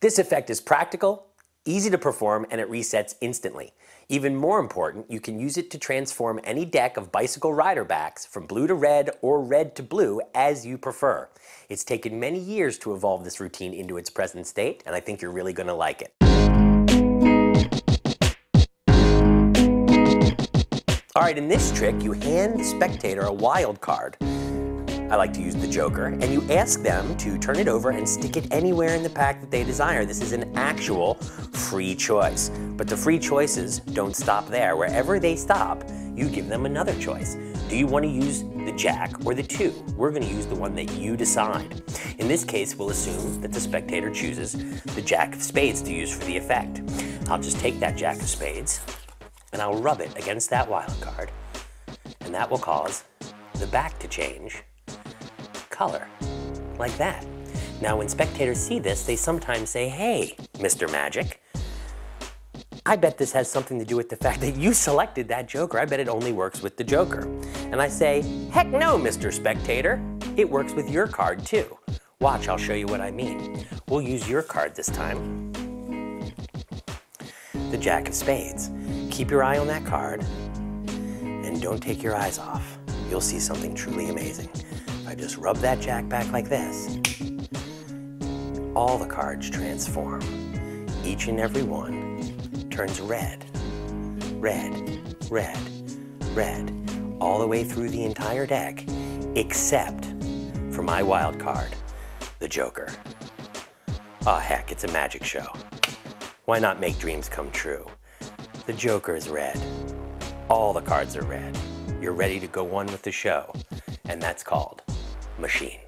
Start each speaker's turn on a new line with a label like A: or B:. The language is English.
A: This effect is practical, easy to perform, and it resets instantly. Even more important, you can use it to transform any deck of bicycle rider backs from blue to red or red to blue as you prefer. It's taken many years to evolve this routine into its present state, and I think you're really going to like it. All right, in this trick, you hand the spectator a wild card. I like to use the Joker, and you ask them to turn it over and stick it anywhere in the pack that they desire. This is an actual free choice. But the free choices don't stop there. Wherever they stop, you give them another choice. Do you want to use the jack or the two? We're going to use the one that you decide. In this case, we'll assume that the spectator chooses the jack of spades to use for the effect. I'll just take that jack of spades, and I'll rub it against that wild card, and that will cause the back to change color, like that. Now, when spectators see this, they sometimes say, hey, Mr. Magic, I bet this has something to do with the fact that you selected that Joker. I bet it only works with the Joker. And I say, heck no, Mr. Spectator. It works with your card too. Watch, I'll show you what I mean. We'll use your card this time. The Jack of Spades. Keep your eye on that card and don't take your eyes off. You'll see something truly amazing. I just rub that jack back like this, all the cards transform. Each and every one turns red, red, red, red, all the way through the entire deck, except for my wild card, the Joker. Ah, oh, heck, it's a magic show. Why not make dreams come true? The Joker is red. All the cards are red. You're ready to go one with the show, and that's called Machine.